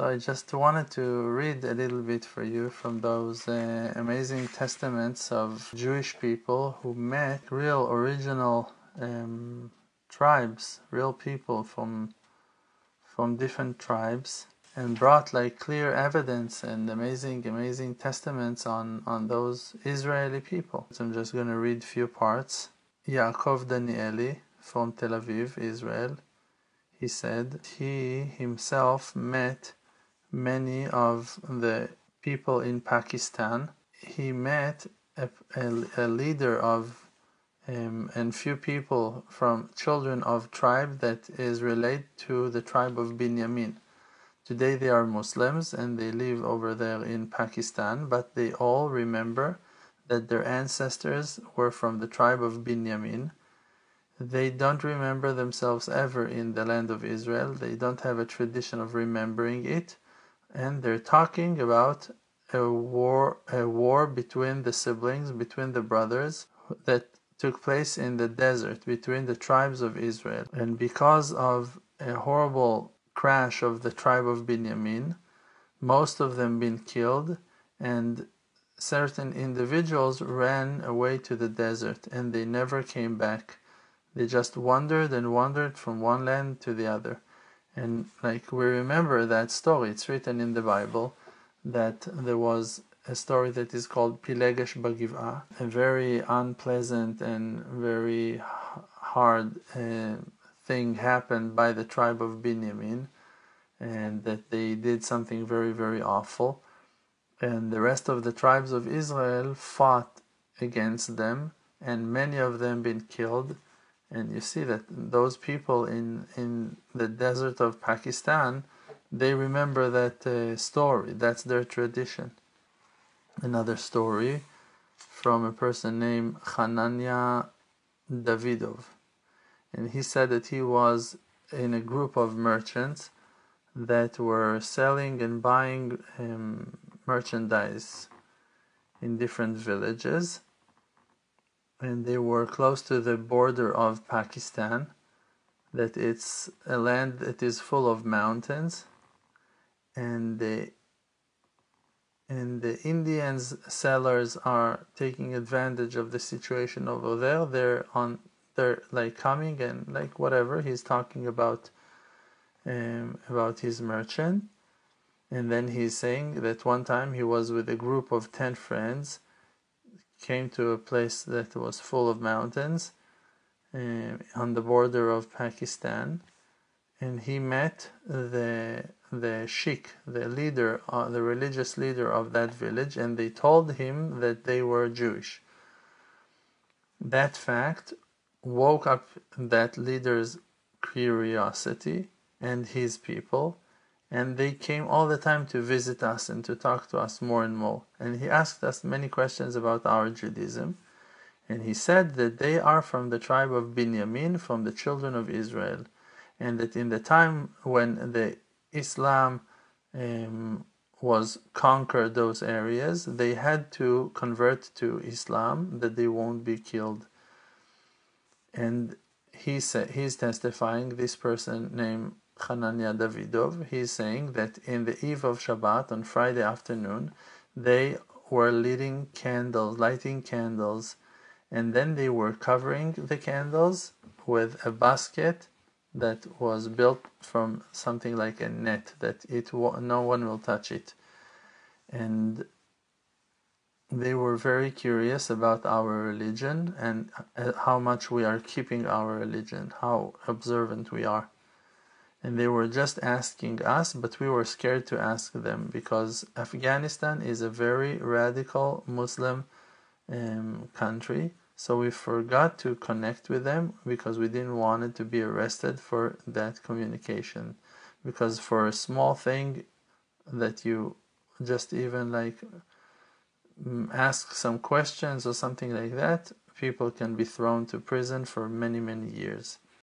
So I just wanted to read a little bit for you from those uh, amazing testaments of Jewish people who met real original um, tribes, real people from from different tribes and brought like clear evidence and amazing amazing testaments on on those Israeli people. So I'm just going to read few parts. Yaakov Danieli from Tel Aviv, Israel. He said he himself met many of the people in Pakistan. He met a, a, a leader of um, and few people from children of tribe that is related to the tribe of Binyamin. Today they are Muslims and they live over there in Pakistan, but they all remember that their ancestors were from the tribe of Binyamin. They don't remember themselves ever in the land of Israel. They don't have a tradition of remembering it and they're talking about a war a war between the siblings between the brothers that took place in the desert between the tribes of Israel. And because of a horrible crash of the tribe of Benjamin most of them been killed and certain individuals ran away to the desert and they never came back. They just wandered and wandered from one land to the other and like we remember that story, it's written in the Bible that there was a story that is called Pilegesh Bagiv'ah, a very unpleasant and very hard uh, thing happened by the tribe of Binyamin, and that they did something very, very awful. And the rest of the tribes of Israel fought against them, and many of them been killed and you see that those people in in the desert of Pakistan they remember that uh, story. That's their tradition. Another story from a person named Hanania Davidov. And he said that he was in a group of merchants that were selling and buying um, merchandise in different villages and they were close to the border of Pakistan, that it's a land that is full of mountains, and the and the Indians sellers are taking advantage of the situation over there. They're on they're like coming and like whatever he's talking about um, about his merchant, and then he's saying that one time he was with a group of ten friends came to a place that was full of mountains uh, on the border of Pakistan, and he met the the sheikh, the leader, uh, the religious leader of that village, and they told him that they were Jewish. That fact woke up that leader's curiosity and his people, and they came all the time to visit us and to talk to us more and more. And he asked us many questions about our Judaism. And he said that they are from the tribe of Binyamin, from the children of Israel. And that in the time when the Islam um, was conquered those areas, they had to convert to Islam, that they won't be killed. And he said he's testifying, this person named Hanania Davidov, he's saying that in the eve of Shabbat on Friday afternoon, they were lighting candles, lighting candles, and then they were covering the candles with a basket that was built from something like a net that it no one will touch it. And they were very curious about our religion and uh, how much we are keeping our religion how observant we are and they were just asking us, but we were scared to ask them because Afghanistan is a very radical Muslim um, country. So we forgot to connect with them because we didn't want it to be arrested for that communication. Because for a small thing that you just even like mm, ask some questions or something like that, people can be thrown to prison for many, many years.